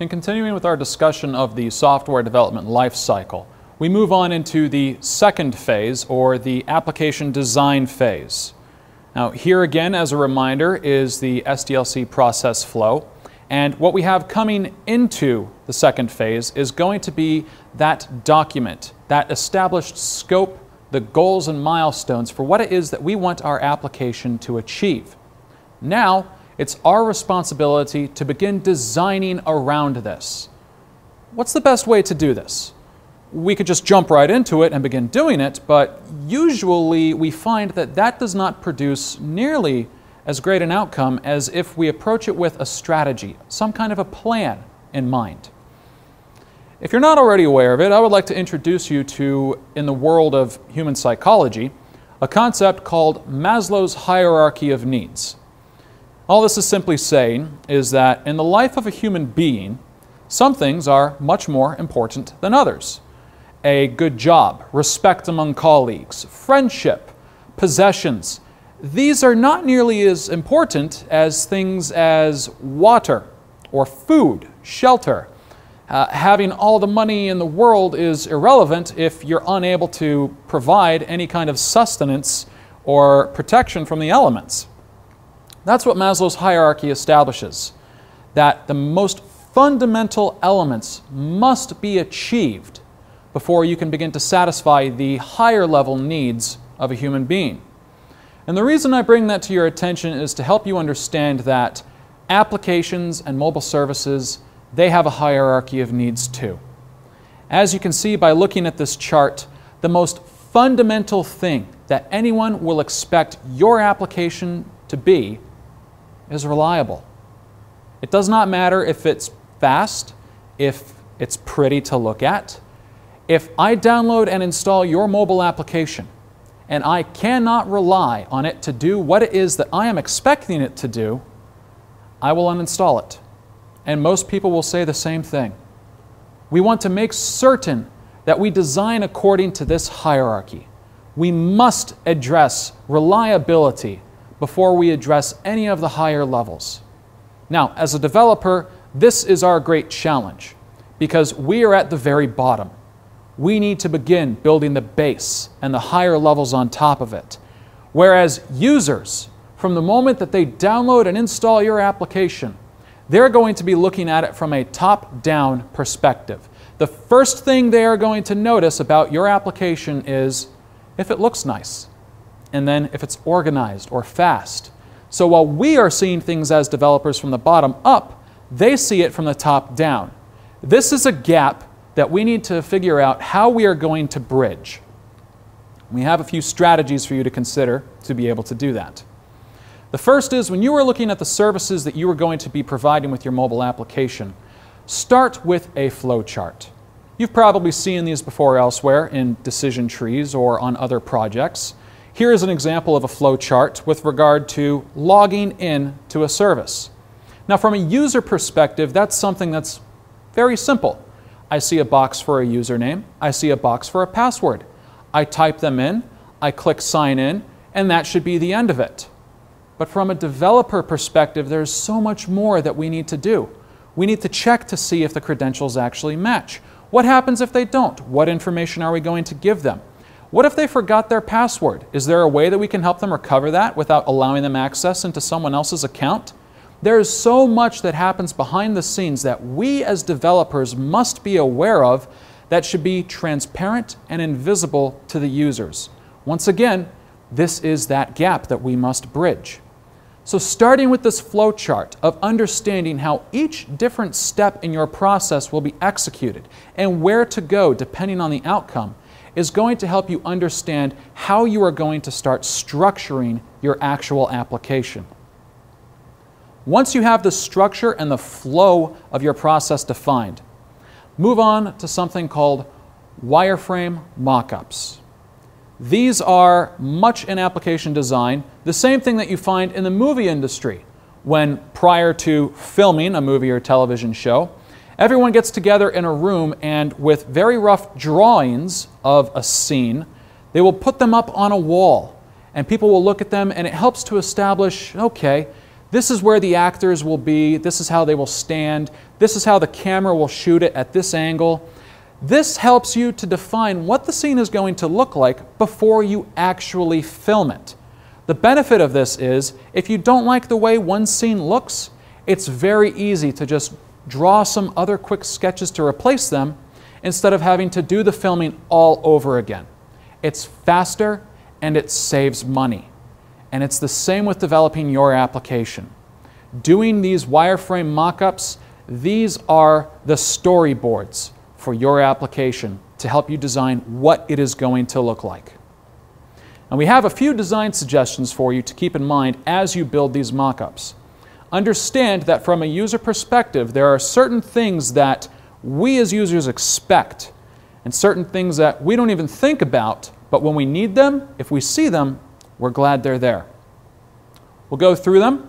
In continuing with our discussion of the software development life cycle, we move on into the second phase, or the application design phase. Now, here again, as a reminder, is the SDLC process flow. And what we have coming into the second phase is going to be that document, that established scope, the goals and milestones for what it is that we want our application to achieve. Now, it's our responsibility to begin designing around this. What's the best way to do this? We could just jump right into it and begin doing it, but usually we find that that does not produce nearly as great an outcome as if we approach it with a strategy, some kind of a plan in mind. If you're not already aware of it, I would like to introduce you to, in the world of human psychology, a concept called Maslow's hierarchy of needs. All this is simply saying is that in the life of a human being, some things are much more important than others. A good job, respect among colleagues, friendship, possessions. These are not nearly as important as things as water or food, shelter. Uh, having all the money in the world is irrelevant if you're unable to provide any kind of sustenance or protection from the elements. That's what Maslow's hierarchy establishes that the most fundamental elements must be achieved before you can begin to satisfy the higher level needs of a human being. And the reason I bring that to your attention is to help you understand that applications and mobile services, they have a hierarchy of needs too. As you can see by looking at this chart, the most fundamental thing that anyone will expect your application to be is reliable. It does not matter if it's fast, if it's pretty to look at. If I download and install your mobile application and I cannot rely on it to do what it is that I am expecting it to do, I will uninstall it. And most people will say the same thing. We want to make certain that we design according to this hierarchy. We must address reliability before we address any of the higher levels. Now, as a developer, this is our great challenge because we are at the very bottom. We need to begin building the base and the higher levels on top of it. Whereas users, from the moment that they download and install your application, they're going to be looking at it from a top down perspective. The first thing they are going to notice about your application is if it looks nice and then if it's organized or fast. So while we are seeing things as developers from the bottom up, they see it from the top down. This is a gap that we need to figure out how we are going to bridge. We have a few strategies for you to consider to be able to do that. The first is when you are looking at the services that you are going to be providing with your mobile application, start with a flowchart. You've probably seen these before elsewhere in decision trees or on other projects. Here is an example of a flow chart with regard to logging in to a service. Now, from a user perspective, that's something that's very simple. I see a box for a username, I see a box for a password. I type them in, I click sign in, and that should be the end of it. But from a developer perspective, there's so much more that we need to do. We need to check to see if the credentials actually match. What happens if they don't? What information are we going to give them? What if they forgot their password? Is there a way that we can help them recover that without allowing them access into someone else's account? There is so much that happens behind the scenes that we as developers must be aware of that should be transparent and invisible to the users. Once again, this is that gap that we must bridge. So starting with this flowchart of understanding how each different step in your process will be executed and where to go depending on the outcome, is going to help you understand how you are going to start structuring your actual application. Once you have the structure and the flow of your process defined, move on to something called wireframe mockups. These are much in application design, the same thing that you find in the movie industry when prior to filming a movie or television show, Everyone gets together in a room and with very rough drawings of a scene, they will put them up on a wall and people will look at them and it helps to establish okay, This is where the actors will be. This is how they will stand. This is how the camera will shoot it at this angle. This helps you to define what the scene is going to look like before you actually film it. The benefit of this is if you don't like the way one scene looks, it's very easy to just draw some other quick sketches to replace them instead of having to do the filming all over again. It's faster and it saves money. And it's the same with developing your application. Doing these wireframe mockups, these are the storyboards for your application to help you design what it is going to look like. And we have a few design suggestions for you to keep in mind as you build these mockups. Understand that from a user perspective, there are certain things that we as users expect and certain things that we don't even think about, but when we need them, if we see them, we're glad they're there. We'll go through them.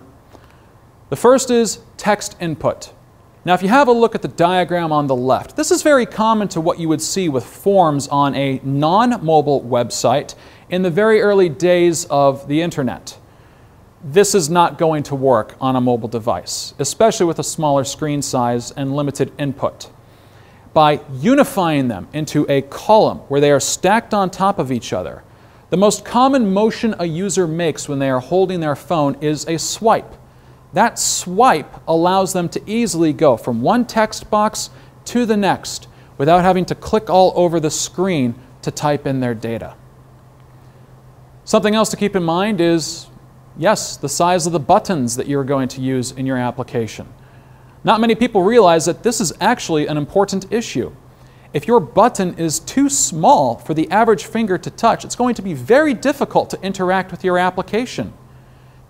The first is text input. Now, if you have a look at the diagram on the left, this is very common to what you would see with forms on a non-mobile website in the very early days of the internet. This is not going to work on a mobile device, especially with a smaller screen size and limited input. By unifying them into a column where they are stacked on top of each other, the most common motion a user makes when they are holding their phone is a swipe. That swipe allows them to easily go from one text box to the next without having to click all over the screen to type in their data. Something else to keep in mind is, yes, the size of the buttons that you're going to use in your application. Not many people realize that this is actually an important issue. If your button is too small for the average finger to touch, it's going to be very difficult to interact with your application.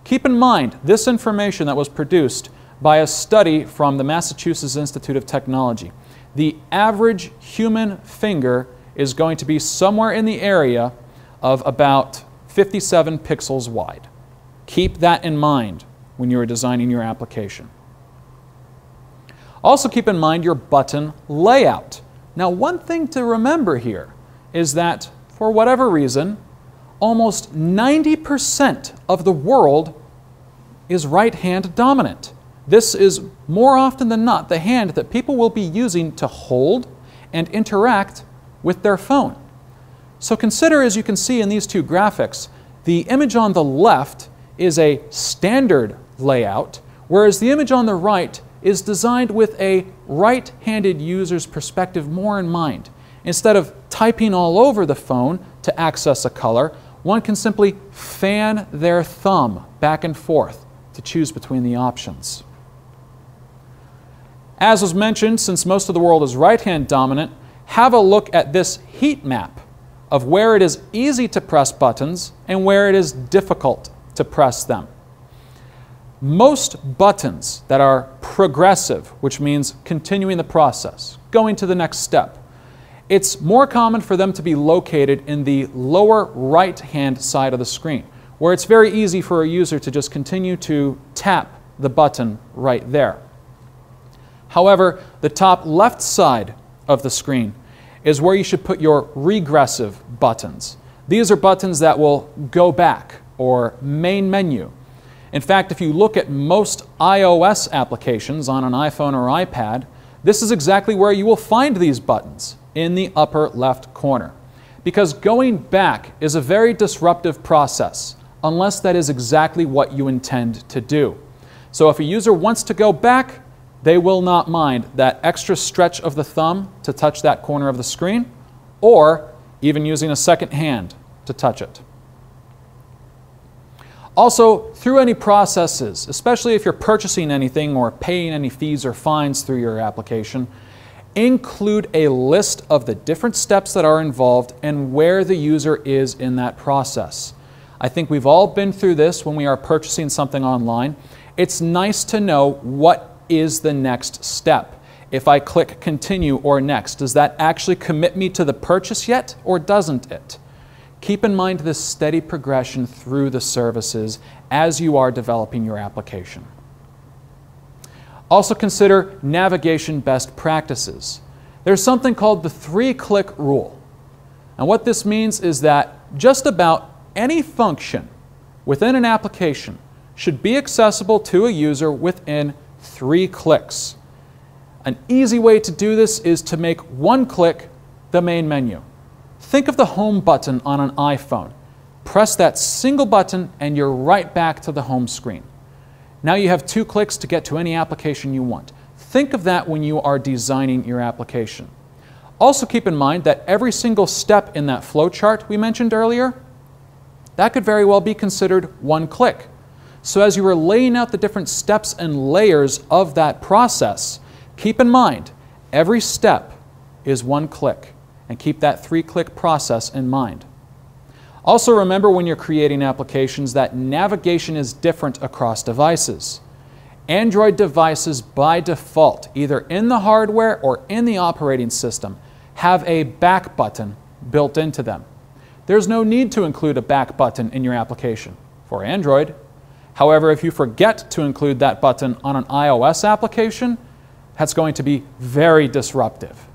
Keep in mind this information that was produced by a study from the Massachusetts Institute of Technology. The average human finger is going to be somewhere in the area of about 57 pixels wide. Keep that in mind when you are designing your application. Also keep in mind your button layout. Now, one thing to remember here is that for whatever reason, almost 90% of the world is right hand dominant. This is more often than not the hand that people will be using to hold and interact with their phone. So consider, as you can see in these two graphics, the image on the left is a standard layout, whereas the image on the right is designed with a right-handed user's perspective more in mind. Instead of typing all over the phone to access a color, one can simply fan their thumb back and forth to choose between the options. As was mentioned, since most of the world is right-hand dominant, have a look at this heat map of where it is easy to press buttons and where it is difficult to press them. Most buttons that are progressive, which means continuing the process, going to the next step, it's more common for them to be located in the lower right hand side of the screen, where it's very easy for a user to just continue to tap the button right there. However, the top left side of the screen is where you should put your regressive buttons. These are buttons that will go back or main menu. In fact, if you look at most iOS applications on an iPhone or iPad, this is exactly where you will find these buttons, in the upper left corner. Because going back is a very disruptive process, unless that is exactly what you intend to do. So if a user wants to go back, they will not mind that extra stretch of the thumb to touch that corner of the screen, or even using a second hand to touch it. Also, through any processes, especially if you're purchasing anything or paying any fees or fines through your application, include a list of the different steps that are involved and where the user is in that process. I think we've all been through this when we are purchasing something online. It's nice to know what is the next step. If I click continue or next, does that actually commit me to the purchase yet or doesn't it? Keep in mind this steady progression through the services as you are developing your application. Also consider navigation best practices. There's something called the three-click rule. And what this means is that just about any function within an application should be accessible to a user within three clicks. An easy way to do this is to make one click the main menu. Think of the home button on an iPhone. Press that single button and you're right back to the home screen. Now you have two clicks to get to any application you want. Think of that when you are designing your application. Also keep in mind that every single step in that flowchart we mentioned earlier, that could very well be considered one click. So as you are laying out the different steps and layers of that process, keep in mind every step is one click and keep that three click process in mind. Also remember when you're creating applications that navigation is different across devices. Android devices by default, either in the hardware or in the operating system, have a back button built into them. There's no need to include a back button in your application for Android. However, if you forget to include that button on an iOS application, that's going to be very disruptive.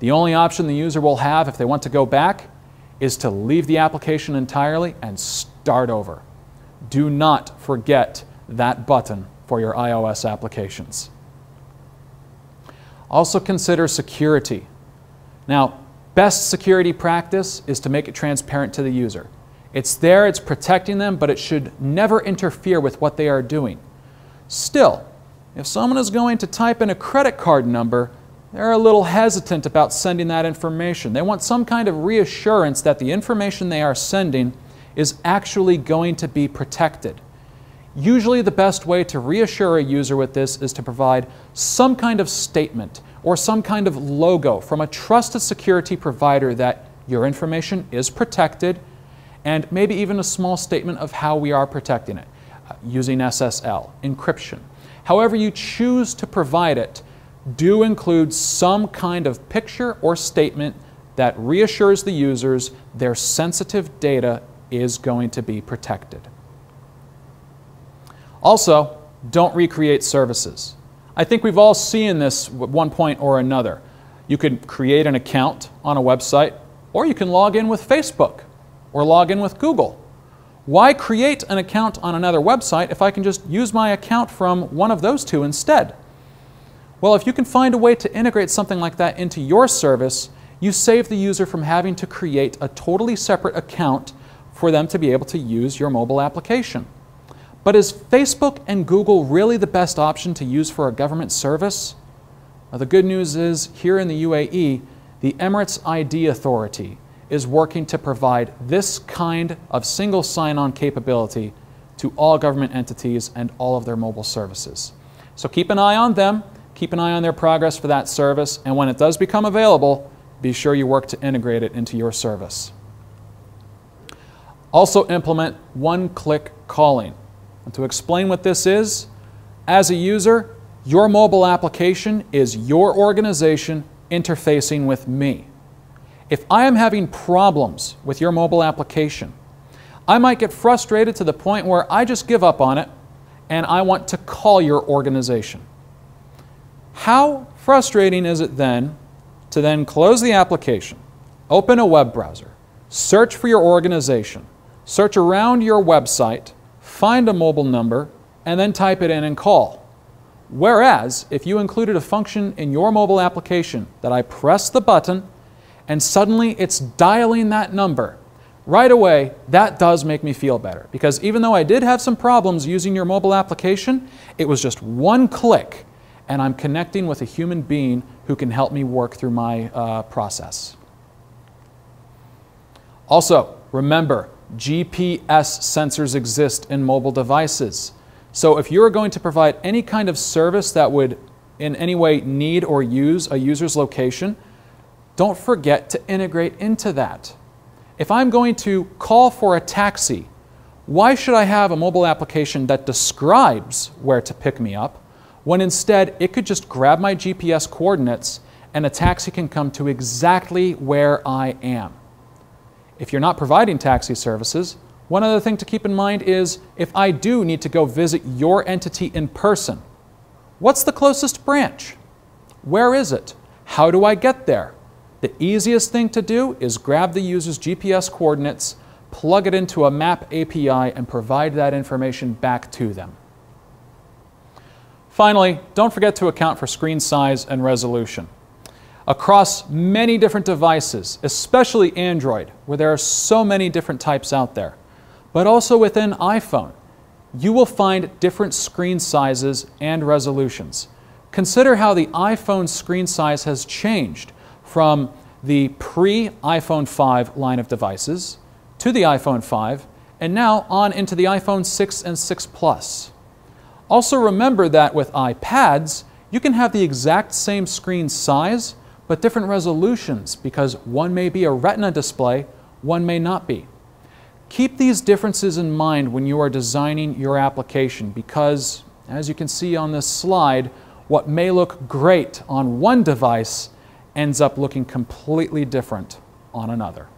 The only option the user will have if they want to go back is to leave the application entirely and start over. Do not forget that button for your iOS applications. Also consider security. Now, best security practice is to make it transparent to the user. It's there, it's protecting them, but it should never interfere with what they are doing. Still, if someone is going to type in a credit card number, they're a little hesitant about sending that information. They want some kind of reassurance that the information they are sending is actually going to be protected. Usually the best way to reassure a user with this is to provide some kind of statement or some kind of logo from a trusted security provider that your information is protected and maybe even a small statement of how we are protecting it uh, using SSL, encryption. However you choose to provide it, do include some kind of picture or statement that reassures the users their sensitive data is going to be protected. Also, don't recreate services. I think we've all seen this at one point or another. You can create an account on a website, or you can log in with Facebook or log in with Google. Why create an account on another website if I can just use my account from one of those two instead? Well, if you can find a way to integrate something like that into your service, you save the user from having to create a totally separate account for them to be able to use your mobile application. But is Facebook and Google really the best option to use for a government service? The good news is here in the UAE, the Emirates ID Authority is working to provide this kind of single sign-on capability to all government entities and all of their mobile services. So keep an eye on them. Keep an eye on their progress for that service, and when it does become available, be sure you work to integrate it into your service. Also implement one-click calling. And to explain what this is, as a user, your mobile application is your organization interfacing with me. If I am having problems with your mobile application, I might get frustrated to the point where I just give up on it and I want to call your organization. How frustrating is it then to then close the application, open a web browser, search for your organization, search around your website, find a mobile number, and then type it in and call. Whereas, if you included a function in your mobile application that I press the button and suddenly it's dialing that number, right away, that does make me feel better. Because even though I did have some problems using your mobile application, it was just one click and I'm connecting with a human being who can help me work through my uh, process. Also, remember, GPS sensors exist in mobile devices. So if you're going to provide any kind of service that would in any way need or use a user's location, don't forget to integrate into that. If I'm going to call for a taxi, why should I have a mobile application that describes where to pick me up when instead it could just grab my GPS coordinates and a taxi can come to exactly where I am. If you're not providing taxi services, one other thing to keep in mind is if I do need to go visit your entity in person, what's the closest branch? Where is it? How do I get there? The easiest thing to do is grab the user's GPS coordinates, plug it into a map API, and provide that information back to them. Finally, don't forget to account for screen size and resolution. Across many different devices, especially Android, where there are so many different types out there, but also within iPhone, you will find different screen sizes and resolutions. Consider how the iPhone screen size has changed from the pre-iPhone 5 line of devices to the iPhone 5 and now on into the iPhone 6 and 6 Plus. Also remember that with iPads, you can have the exact same screen size but different resolutions because one may be a retina display, one may not be. Keep these differences in mind when you are designing your application because, as you can see on this slide, what may look great on one device ends up looking completely different on another.